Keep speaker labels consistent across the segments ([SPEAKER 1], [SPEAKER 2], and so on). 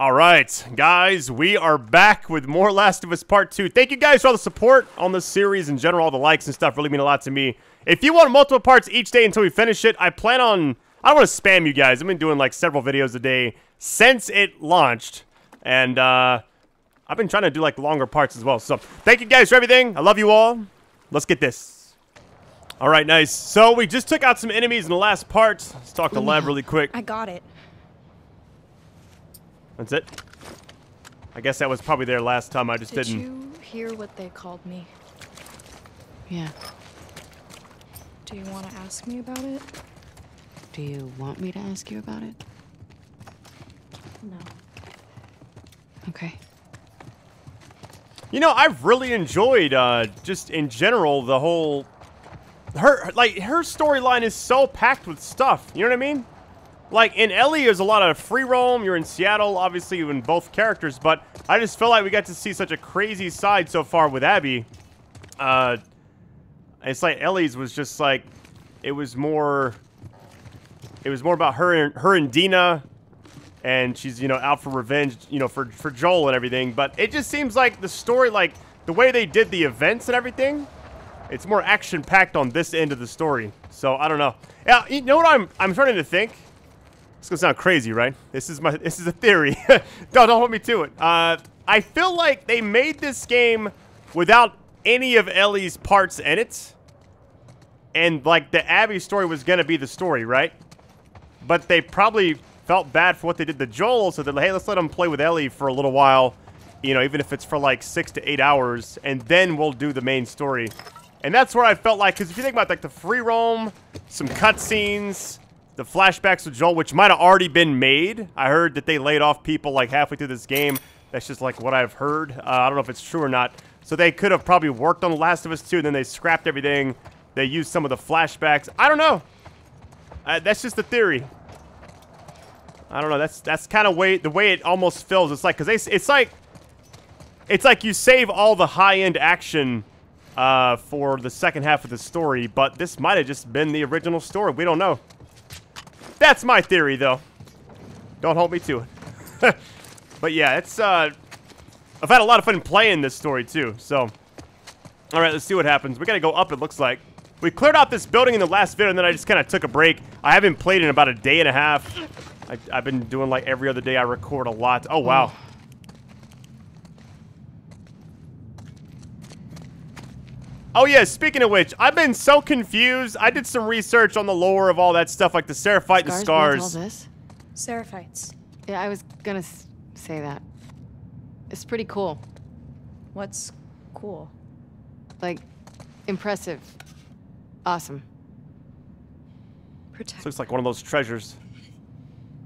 [SPEAKER 1] All right, guys, we are back with more Last of Us Part 2. Thank you guys for all the support on this series in general. All the likes and stuff really mean a lot to me. If you want multiple parts each day until we finish it, I plan on... I don't want to spam you guys. I've been doing like several videos a day since it launched. And uh, I've been trying to do like longer parts as well. So thank you guys for everything. I love you all. Let's get this. All right, nice. So we just took out some enemies in the last part. Let's talk to Lev really quick.
[SPEAKER 2] I got it.
[SPEAKER 1] That's it. I guess that was probably there last time. I just
[SPEAKER 2] Did
[SPEAKER 1] didn't.
[SPEAKER 2] you hear what they called me?
[SPEAKER 3] Yeah.
[SPEAKER 2] Do you want to ask me about it?
[SPEAKER 3] Do you want me to ask you about it?
[SPEAKER 2] No.
[SPEAKER 3] Okay.
[SPEAKER 1] You know, I've really enjoyed, uh, just in general, the whole. Her, like, her storyline is so packed with stuff. You know what I mean? Like, in Ellie, there's a lot of free roam. You're in Seattle, obviously, in both characters. But I just feel like we got to see such a crazy side so far with Abby. Uh, it's like Ellie's was just like, it was more. It was more about her and her and Dina, and she's you know out for revenge, you know for for Joel and everything. But it just seems like the story, like the way they did the events and everything, it's more action packed on this end of the story. So I don't know. Yeah, you know what I'm I'm starting to think. It's gonna sound crazy, right? This is my this is a theory. don't don't hold me to it. Uh, I feel like they made this game without any of Ellie's parts in it, and like the Abby story was gonna be the story, right? But they probably felt bad for what they did to Joel, so they're like, hey, let's let him play with Ellie for a little while, you know, even if it's for like six to eight hours, and then we'll do the main story. And that's where I felt like, because if you think about like the free roam, some cutscenes, the flashbacks with Joel, which might have already been made. I heard that they laid off people like halfway through this game. That's just like what I've heard. Uh, I don't know if it's true or not. So they could have probably worked on The Last of Us 2, and then they scrapped everything. They used some of the flashbacks. I don't know. Uh, that's just a theory. I don't know. That's that's kind of way the way it almost feels. It's like because it's like it's like you save all the high end action uh, for the second half of the story, but this might have just been the original story. We don't know. That's my theory, though. Don't hold me to it. but yeah, it's uh, I've had a lot of fun playing this story too. So, all right, let's see what happens. We gotta go up. It looks like. We cleared out this building in the last video, and then I just kind of took a break. I haven't played in about a day and a half. I, have been doing like every other day. I record a lot. Oh, wow. Oh, yeah, speaking of which, I've been so confused. I did some research on the lore of all that stuff, like the Seraphite and the
[SPEAKER 3] Scars.
[SPEAKER 1] Scars.
[SPEAKER 3] All this?
[SPEAKER 2] Seraphites.
[SPEAKER 3] Yeah, I was gonna say that. It's pretty cool.
[SPEAKER 2] What's cool?
[SPEAKER 3] Like, impressive. Awesome.
[SPEAKER 2] Protect.
[SPEAKER 1] This looks like one of those treasures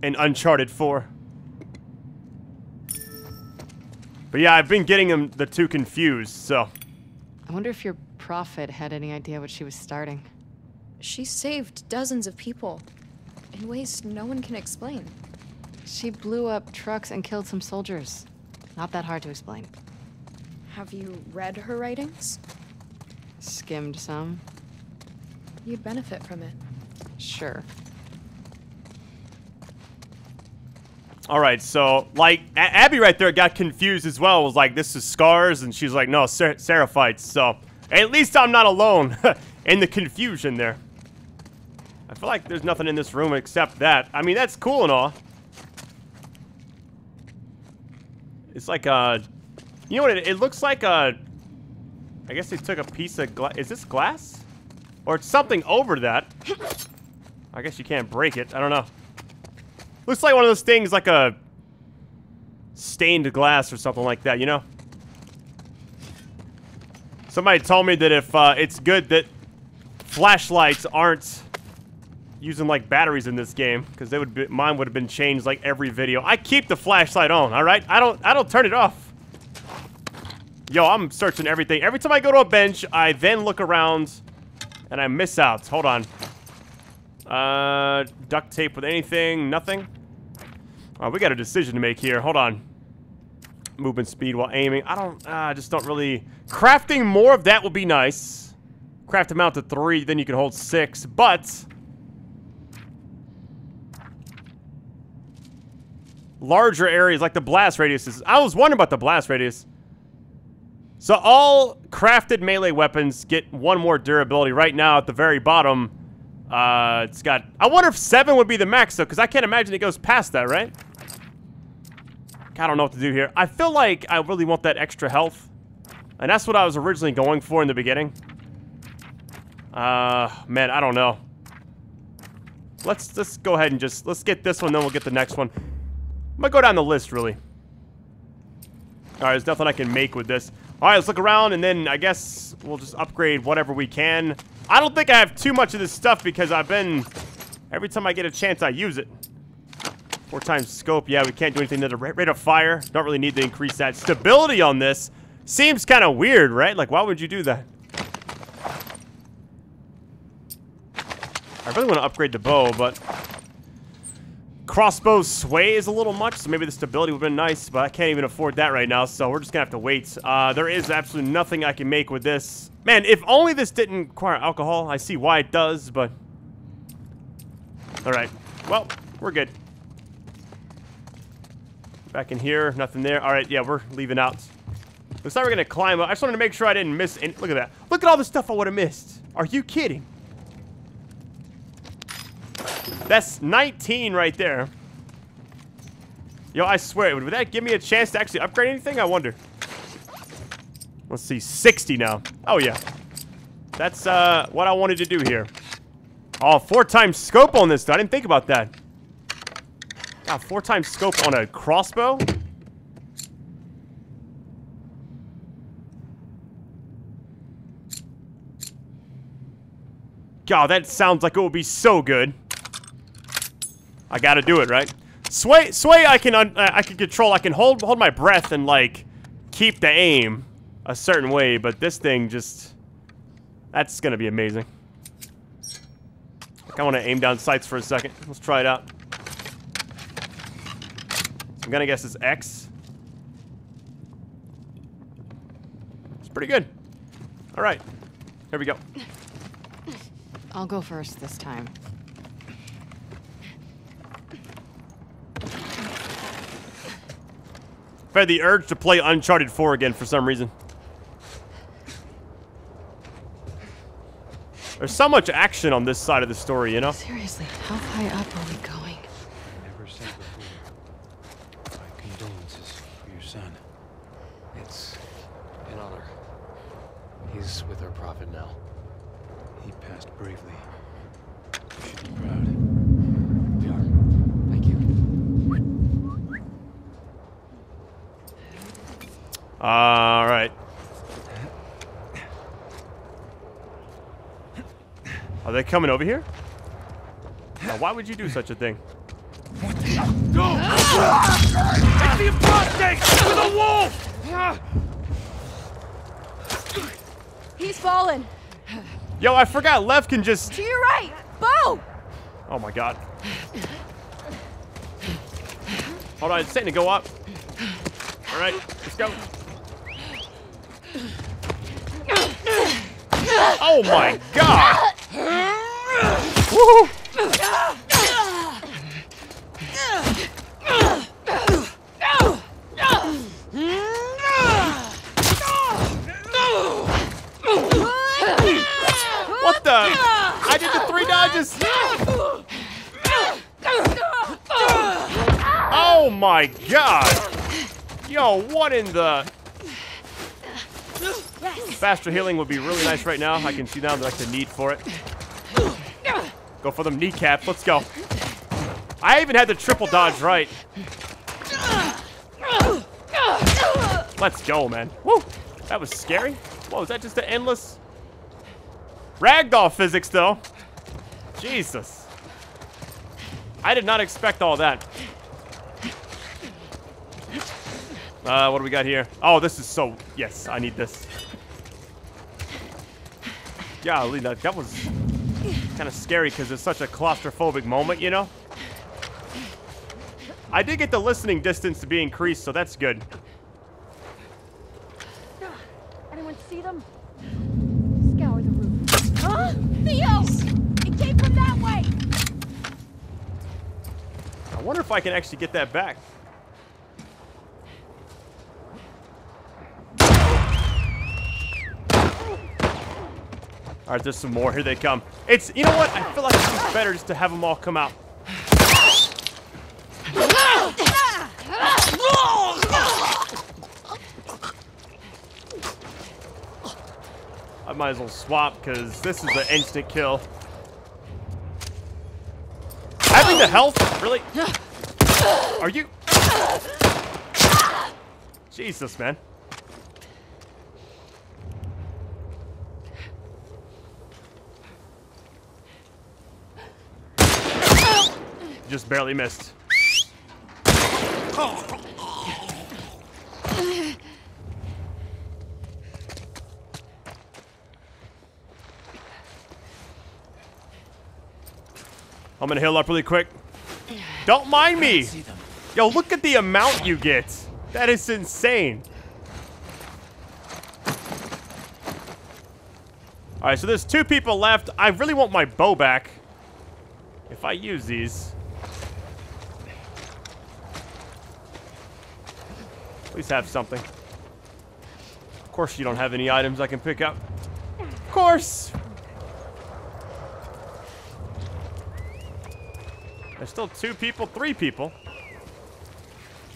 [SPEAKER 1] in Uncharted 4. But yeah, I've been getting them the two confused, so.
[SPEAKER 3] I wonder if your prophet had any idea what she was starting.
[SPEAKER 2] She saved dozens of people in ways no one can explain.
[SPEAKER 3] She blew up trucks and killed some soldiers. Not that hard to explain.
[SPEAKER 2] Have you read her writings?
[SPEAKER 3] Skimmed some.
[SPEAKER 2] You'd benefit from it.
[SPEAKER 3] Sure.
[SPEAKER 1] All right, so like A- Abby right there got confused as well. Was like, "This is scars," and she's like, "No, Ser- Seraphites." So at least I'm not alone in the confusion there. I feel like there's nothing in this room except that. I mean, that's cool and all. It's like uh, you know what? It, it looks like a. I guess they took a piece of glass. Is this glass? Or it's something over that. I guess you can't break it. I don't know. Looks like one of those things like a stained glass or something like that, you know? Somebody told me that if uh, it's good that flashlights aren't using like batteries in this game because they would be, mine would have been changed like every video. I keep the flashlight on, all right? I don't I don't turn it off. Yo, I'm searching everything. Every time I go to a bench, I then look around and I miss out. Hold on. Uh, duct tape with anything? Nothing? Oh, we got a decision to make here. Hold on. Movement speed while aiming. I don't, uh, I just don't really... Crafting more of that would be nice. Craft amount to three, then you can hold six, but... larger areas like the blast radiuses. I was wondering about the blast radius. So all crafted melee weapons get one more durability. Right now, at the very bottom, uh, it's got... I wonder if 7 would be the max, though, because I can't imagine it goes past that, right? I don't know what to do here. I feel like I really want that extra health. And that's what I was originally going for in the beginning. Uh, man, I don't know. Let's let's go ahead and just let's get this one, then we'll get the next one. I'm gonna go down the list, really. All right, there's nothing I can make with this. All right, let's look around, and then I guess we'll just upgrade whatever we can. I don't think I have too much of this stuff because I've been every time I get a chance, I use it. Four times scope. Yeah, we can't do anything to the rate of fire. Don't really need to increase that stability on this. Seems kind of weird, right? Like, why would you do that? I really want to upgrade the bow, but crossbow sway is a little much, so maybe the stability would have been nice, but I can't even afford that right now, so we're just gonna have to wait. Uh, there is absolutely nothing I can make with this. Man, if only this didn't require alcohol. I see why it does, but... Alright. Well, we're good. Back in here, nothing there. Alright, yeah, we're leaving out. Looks like we're gonna climb up. I just wanted to make sure I didn't miss any. Look at that. Look at all the stuff I would have missed. Are you kidding? That's 19 right there. Yo, I swear, would that give me a chance to actually upgrade anything? I wonder. Let's see, 60 now. Oh, yeah. That's uh, what I wanted to do here. Oh, four times scope on this, though. I didn't think about that. God, four times scope on a crossbow? God, that sounds like it would be so good. I gotta do it, right? Sway, sway. I can, uh, I can control. I can hold, hold my breath and like keep the aim a certain way. But this thing just, that's gonna be amazing. I kinda want to aim down sights for a second. Let's try it out. I'm gonna guess it's X. It's pretty good. All right, here we go.
[SPEAKER 3] I'll go first this time.
[SPEAKER 1] I've had the urge to play Uncharted 4 again for some reason. There's so much action on this side of the story, you know?
[SPEAKER 3] Seriously, how high up are we going?
[SPEAKER 4] Never said before. My condolences for your son. It's an honor. He's with our prophet now. He passed bravely. You should be proud. We are. Thank you.
[SPEAKER 1] All right. Are they coming over here? Now, why would you do such a thing?
[SPEAKER 5] It's the apostate with a wolf!
[SPEAKER 6] He's fallen.
[SPEAKER 1] Yo, I forgot Lev can just...
[SPEAKER 6] To your right. Bo!
[SPEAKER 1] Oh my god. Hold on, it's starting to go up. All right, let's go. Oh my god! Woo! What the? I did the three dodges. Oh my god! Yo, what in the? Faster healing would be really nice right now. I can see now like the need for it. Go for them kneecaps. Let's go. I even had the triple dodge right. Let's go, man. Woo! That was scary. Whoa, is that just an endless ragdoll physics, though? Jesus. I did not expect all that. Uh, what do we got here? Oh, this is so... Yes, I need this. Golly, that, that was kind of scary because it's such a claustrophobic moment, you know? I did get the listening distance to be increased, so that's good.
[SPEAKER 6] Anyone see them? Scour the roof. Huh? Theo! It came from that way!
[SPEAKER 1] I wonder if I can actually get that back. All right, there's some more. Here they come. It's, you know what? I feel like it's better just to have them all come out. I might as well swap because this is an instant kill. Having the health? Really? Are you? Jesus, man. Just barely missed. I'm gonna heal up really quick. Don't mind me. Yo, look at the amount you get. That is insane. All right, so there's two people left. I really want my bow back. If I use these. Please have something. Of course you don't have any items I can pick up. Of course. There's still two people, three people.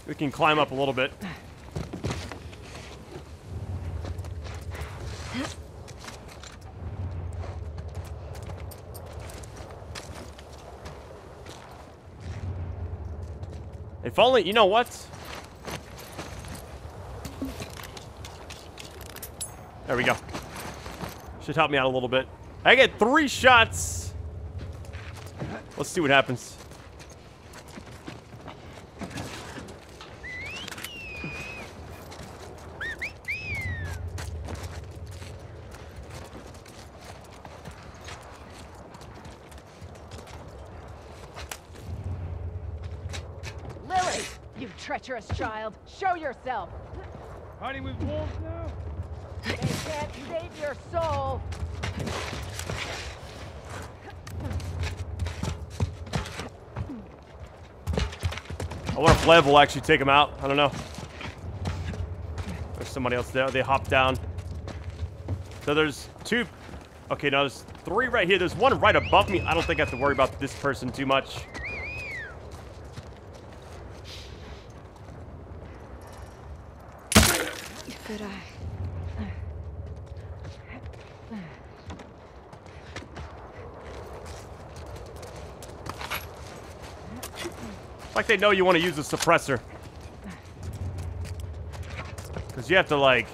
[SPEAKER 1] We can climb up a little bit. If only, you know what? There we go. Should help me out a little bit. I get three shots. Let's see what happens.
[SPEAKER 6] Lily, you treacherous child. Show yourself.
[SPEAKER 5] Hiding with wolves now?
[SPEAKER 6] They can't save your soul.
[SPEAKER 1] I wonder if Lev will actually take him out. I don't know. There's somebody else there. They hop down. So there's two. Okay, now there's three right here. There's one right above me. I don't think I have to worry about this person too much.
[SPEAKER 2] Good eye.
[SPEAKER 1] Like they know you want to use a suppressor. Because you have to, like...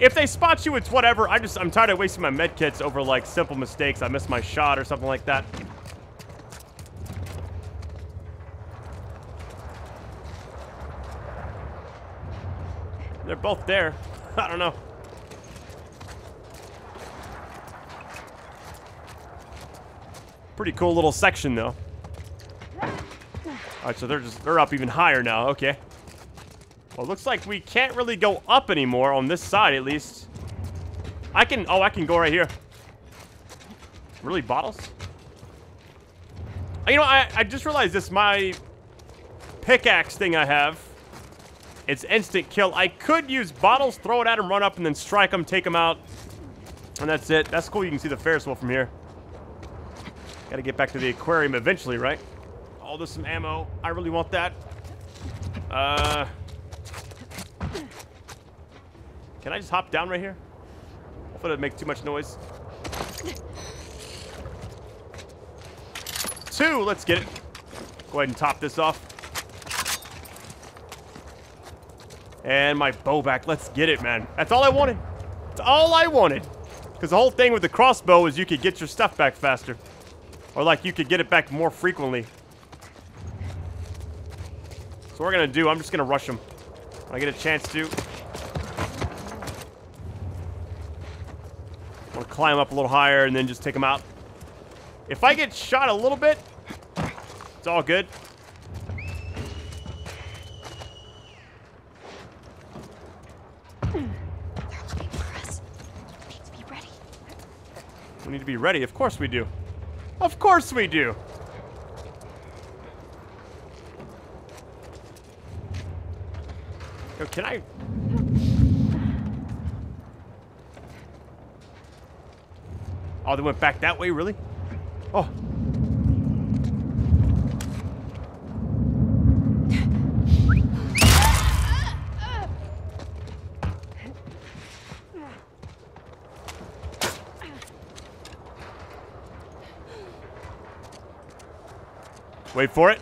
[SPEAKER 1] If they spot you, it's whatever. I just, I'm tired of wasting my medkits over, like, simple mistakes. I missed my shot or something like that. They're both there. I don't know. Pretty cool little section, though. Alright, so they're just they're up even higher now, okay. Well, looks like we can't really go up anymore on this side at least. I can oh I can go right here. Really bottles? You know, I, I just realized this my pickaxe thing I have. It's instant kill. I could use bottles, throw it at him, run up, and then strike him, take him out. And that's it. That's cool. You can see the Ferris wheel from here. Gotta get back to the aquarium eventually, right? Oh, there's some ammo. I really want that. Uh... Can I just hop down right here? Hopefully it doesn't make too much noise. Two, let's get it. Go ahead and top this off. And my bow back. Let's get it, man. That's all I wanted. That's all I wanted. Because the whole thing with the crossbow is you could get your stuff back faster. Or like you could get it back more frequently. So what we're gonna do, I'm just gonna rush him. When I get a chance to. I'm gonna climb up a little higher and then just take him out. If I get shot a little bit, it's all good.
[SPEAKER 2] They're looking for us. We need to be ready.
[SPEAKER 1] We need to be ready. Of course we do. Of course we do. Can I? Oh, they went back that way, really? Oh. Wait for it.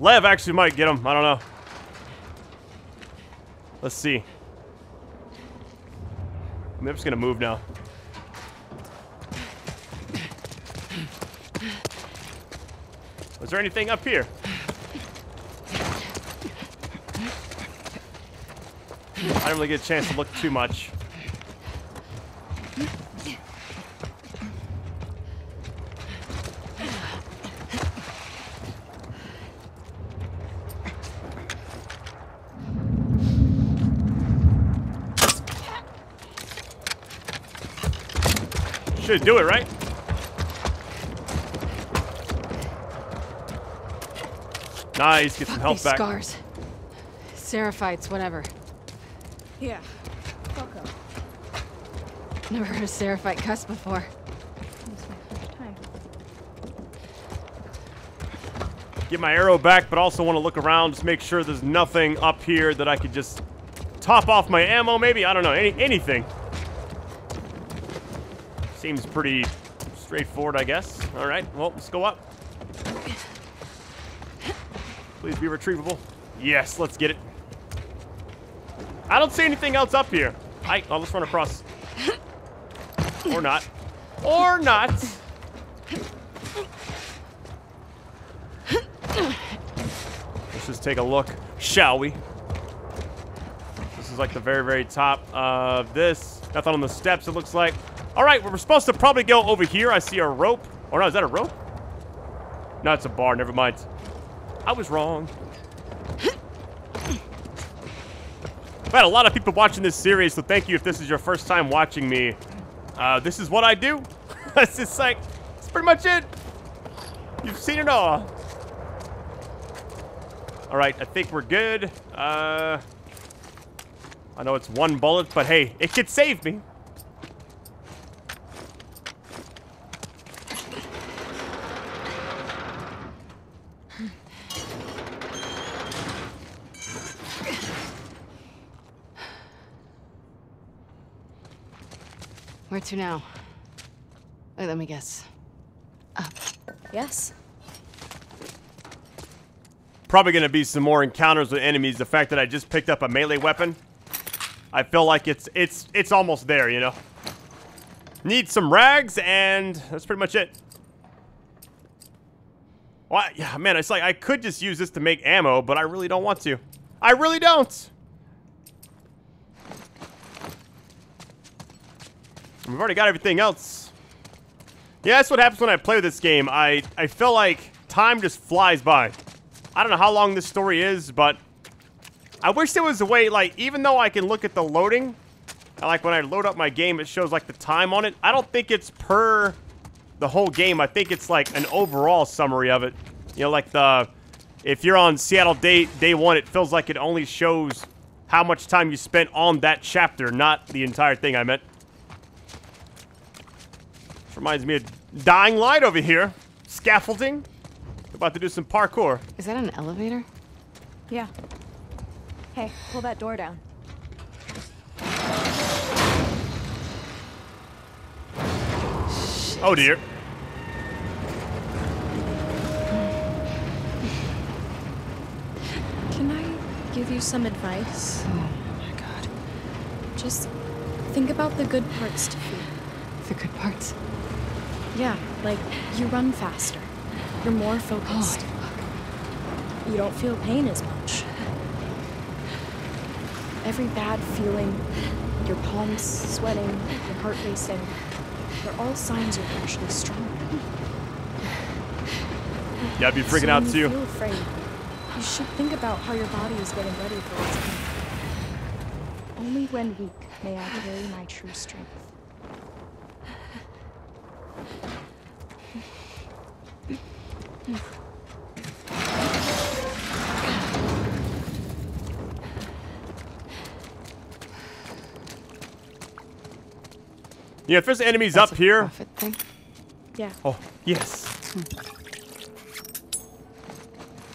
[SPEAKER 1] Lev actually might get him. I don't know. Let's see. I'm just gonna move now. Was there anything up here? I didn't really get a chance to look too much. Should do it, right? Nice, get some
[SPEAKER 3] Fuck
[SPEAKER 1] health back.
[SPEAKER 3] scars. Seraphites, whatever.
[SPEAKER 6] Yeah. Fuck up.
[SPEAKER 3] Never heard a Seraphite cuss before.
[SPEAKER 6] It's my first time.
[SPEAKER 1] Get my arrow back, but also want to look around, just make sure there's nothing up here that I could just top off my ammo, maybe? I don't know, any anything. Seems pretty straightforward, I guess. All right, well, let's go up. Please be retrievable. Yes, let's get it. I don't see anything else up here. I, oh, let's run across. Or not. Or not. Let's just take a look, shall we? This is like the very, very top of this. Nothing on the steps, it looks like. All right, we're supposed to probably go over here. I see a rope. Oh, no, is that a rope? No, it's a bar. Never mind. I was wrong. I've had a lot of people watching this series, so thank you if this is your first time watching me. Uh, this is what I do. That's just like, it's pretty much it. You've seen it all. All right, I think we're good. Uh, I know it's one bullet, but hey, it could save me.
[SPEAKER 3] Where to now? Wait, let me guess.
[SPEAKER 2] Yes.
[SPEAKER 1] Probably going to be some more encounters with enemies. The fact that I just picked up a melee weapon, I feel like it's it's it's almost there, you know. Need some rags, and that's pretty much it. Well, yeah, man, it's like I could just use this to make ammo, but I really don't want to. I really don't. We've already got everything else. Yeah, that's what happens when I play this game. I, I feel like time just flies by. I don't know how long this story is, but I wish there was a way, like, even though I can look at the loading, like when I load up my game, it shows like the time on it. I don't think it's per the whole game. I think it's like an overall summary of it. You know, like the, if you're on Seattle day, day one, it feels like it only shows how much time you spent on that chapter, not the entire thing I meant. This reminds me of Dying Light over here. Scaffolding. About to do some parkour.
[SPEAKER 3] Is that an elevator?
[SPEAKER 6] Yeah. Hey, pull that door down.
[SPEAKER 1] Oh dear.
[SPEAKER 2] Can I give you some advice?
[SPEAKER 3] Oh my god.
[SPEAKER 2] Just think about the good parts to fear.
[SPEAKER 3] The good parts.
[SPEAKER 2] Yeah, like you run faster. You're more
[SPEAKER 3] Oh,
[SPEAKER 2] focused.
[SPEAKER 3] fuck.
[SPEAKER 2] You don't feel pain as much. Every bad feeling, your palms sweating, your heart racing, they're all signs you're actually stronger.
[SPEAKER 1] Yeah, I'd be freaking
[SPEAKER 2] so
[SPEAKER 1] out
[SPEAKER 2] when you
[SPEAKER 1] too.
[SPEAKER 2] feel afraid, you should think about how your body is getting ready for what's coming. Only when weak may I carry my true strength.
[SPEAKER 1] Yeah, if there's enemies
[SPEAKER 3] That's
[SPEAKER 1] up
[SPEAKER 3] a
[SPEAKER 1] here.
[SPEAKER 3] Thing.
[SPEAKER 2] Yeah.
[SPEAKER 1] Oh, yes. Hmm.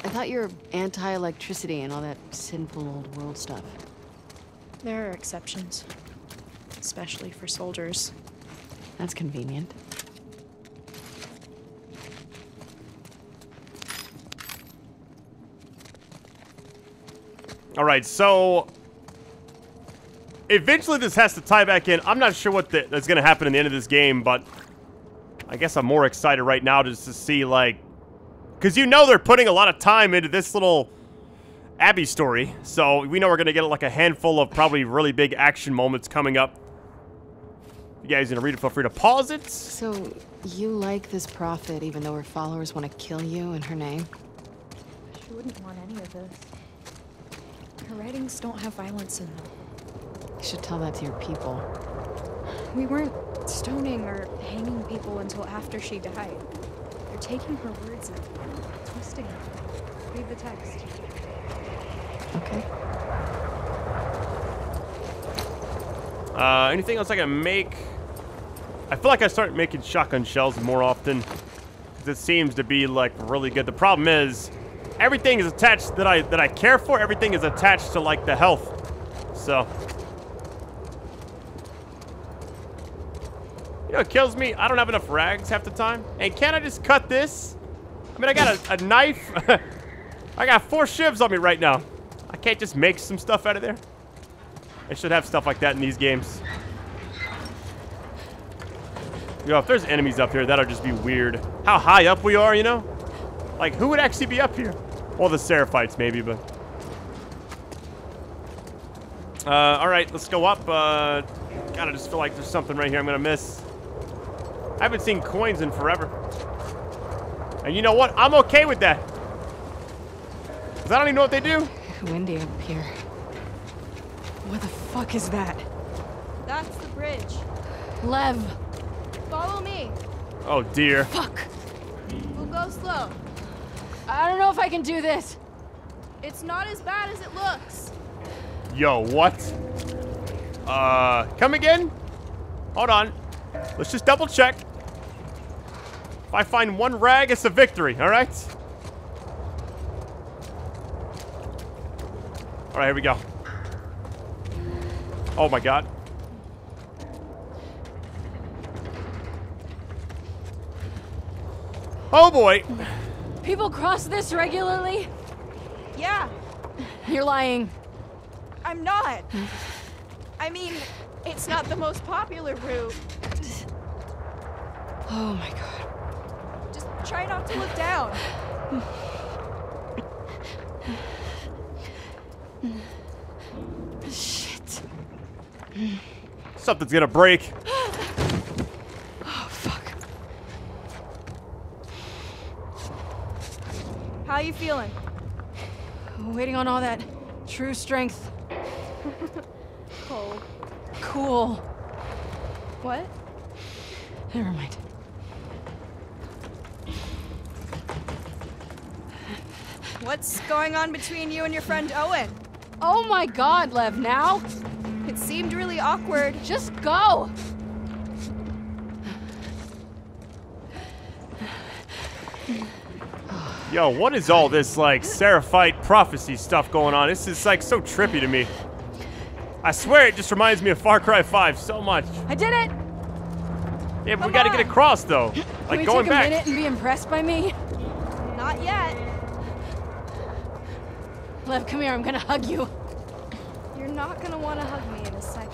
[SPEAKER 3] I thought you were anti-electricity and all that sinful old world stuff.
[SPEAKER 2] There are exceptions. Especially for soldiers.
[SPEAKER 3] That's convenient.
[SPEAKER 1] All right, so eventually this has to tie back in. I'm not sure what the, that's going to happen in the end of this game, but I guess I'm more excited right now just to see like, because you know they're putting a lot of time into this little Abby story, so we know we're going to get like a handful of probably really big action moments coming up. You guys gonna read it? Feel free to pause it.
[SPEAKER 3] So, you like this prophet even though her followers want to kill you in her name?
[SPEAKER 2] She wouldn't want any of this. Her writings don't have violence in them.
[SPEAKER 3] You should tell that to your people.
[SPEAKER 2] We weren't stoning or hanging people until after she died. They're taking her words and twisting them. Read the text.
[SPEAKER 3] Okay.
[SPEAKER 1] Uh, anything else I can make? I feel like I start making shotgun shells more often. 'cause It seems to be like really good. The problem is, everything is attached that I that I care for. Everything is attached to like the health. So, you know, it kills me. I don't have enough rags half the time. And can I just cut this? I mean, I got a, a knife. I got four shivs on me right now. I can't just make some stuff out of there. I should have stuff like that in these games. Yo, if there's enemies up here, that'll just be weird. How high up we are, you know? Like, who would actually be up here? Well, the Seraphites, maybe, but... Uh, alright, let's go up. Uh, God, I just feel like there's something right here I'm gonna miss. I haven't seen coins in forever. And you know what? I'm okay with that. Because I don't even know what they do.
[SPEAKER 3] Windy up here. What the fuck is that?
[SPEAKER 6] That's the bridge.
[SPEAKER 3] Lev!
[SPEAKER 6] Follow me.
[SPEAKER 1] Oh, dear.
[SPEAKER 3] Fuck!
[SPEAKER 6] We'll go slow.
[SPEAKER 3] I don't know if I can do this.
[SPEAKER 6] It's not as bad as it looks.
[SPEAKER 1] Yo, what? Uh, come again? Hold on. Let's just double check. If I find one rag, it's a victory, all right? All right, here we go. Oh my god. Oh boy.
[SPEAKER 3] People cross this regularly?
[SPEAKER 6] Yeah,
[SPEAKER 3] You're lying.
[SPEAKER 6] I'm not. I mean, it's not the most popular route.
[SPEAKER 3] Oh my god.
[SPEAKER 6] Just try not to look down.
[SPEAKER 3] Shit.
[SPEAKER 1] Something's gonna break.
[SPEAKER 3] Oh fuck.
[SPEAKER 6] How you feeling?
[SPEAKER 3] Waiting on all that true strength.
[SPEAKER 6] Cold.
[SPEAKER 3] Cool.
[SPEAKER 6] What?
[SPEAKER 3] Never mind.
[SPEAKER 6] What's going on between you and your friend Owen?
[SPEAKER 3] Oh my god, Lev, now?
[SPEAKER 6] It seemed really awkward.
[SPEAKER 3] Just go!
[SPEAKER 1] Yo, what is all this, like, Seraphite prophecy stuff going on? This is, like, so trippy to me. I swear it just reminds me of Far Cry 5 so much.
[SPEAKER 3] I did it!
[SPEAKER 1] Yeah, but we gotta get
[SPEAKER 6] on.
[SPEAKER 1] across, though.
[SPEAKER 3] Can
[SPEAKER 1] Like,
[SPEAKER 3] we
[SPEAKER 1] going
[SPEAKER 3] take a
[SPEAKER 1] back.
[SPEAKER 3] minute and be impressed by me?
[SPEAKER 6] Not yet.
[SPEAKER 3] Lev, come here, I'm gonna hug you.
[SPEAKER 2] You're not gonna want to hug me in a second.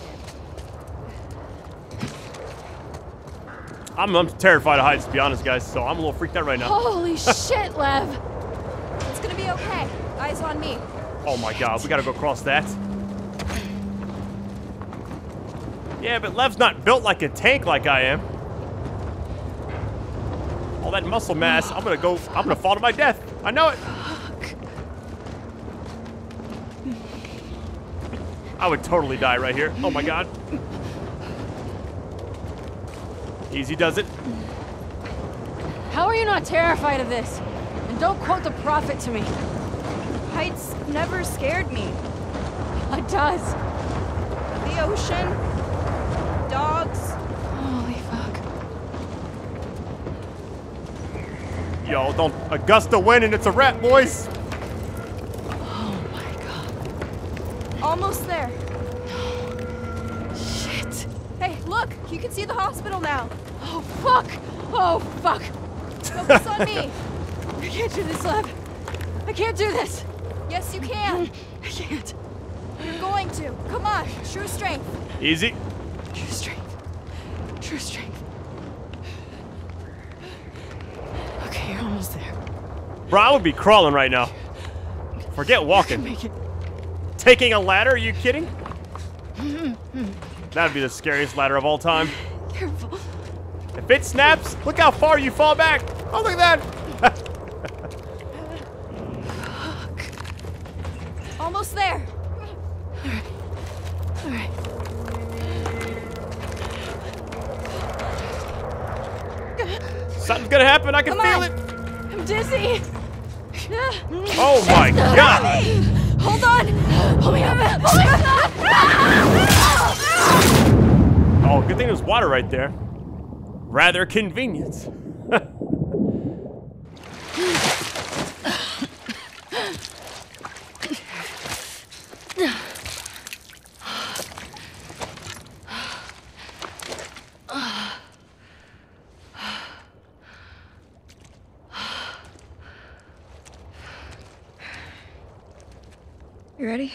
[SPEAKER 1] I'm, I'm terrified of heights, to be honest, guys, so I'm a little freaked out right now.
[SPEAKER 3] Holy shit, Lev!
[SPEAKER 6] It's gonna be okay. Eyes on me.
[SPEAKER 1] Oh my god, we gotta go across that. Yeah, but Lev's not built like a tank like I am. All that muscle mass, I'm gonna go, I'm gonna fall to my death. I know it. I would totally die right here. Oh my god. Easy does it.
[SPEAKER 3] How are you not terrified of this? And don't quote the prophet to me.
[SPEAKER 6] Heights never scared me.
[SPEAKER 3] It does.
[SPEAKER 6] The ocean. Dogs.
[SPEAKER 1] Holy fuck. Y'all don't Augusta win and it's a rat, boys.
[SPEAKER 3] Oh my god.
[SPEAKER 2] Almost there.
[SPEAKER 3] Shit.
[SPEAKER 2] Hey, look! You can see the hospital now.
[SPEAKER 3] Oh fuck. Oh fuck.
[SPEAKER 2] Focus on me.
[SPEAKER 3] I can't do this, Lev. I can't do this.
[SPEAKER 2] Yes, you can.
[SPEAKER 3] I can't.
[SPEAKER 2] You're going to. Come on. True strength.
[SPEAKER 1] Easy.
[SPEAKER 3] True strength. True strength. Okay, you're almost there.
[SPEAKER 1] Bro, I would be crawling right now. Forget walking.
[SPEAKER 3] make it.
[SPEAKER 1] Taking a ladder? Are you kidding? That'd be the scariest ladder of all time.
[SPEAKER 3] Careful.
[SPEAKER 1] If it snaps, look how far you fall back. Oh, look at that.
[SPEAKER 2] Almost there.
[SPEAKER 3] All right.
[SPEAKER 1] Something's gonna happen. I can
[SPEAKER 2] Come
[SPEAKER 1] feel
[SPEAKER 2] on.
[SPEAKER 1] it.
[SPEAKER 3] I'm dizzy.
[SPEAKER 1] Oh my god.
[SPEAKER 3] Hold on. Hold me up. Hold me up.
[SPEAKER 1] Oh, good thing there's water right there. Rather convenient.
[SPEAKER 3] You ready?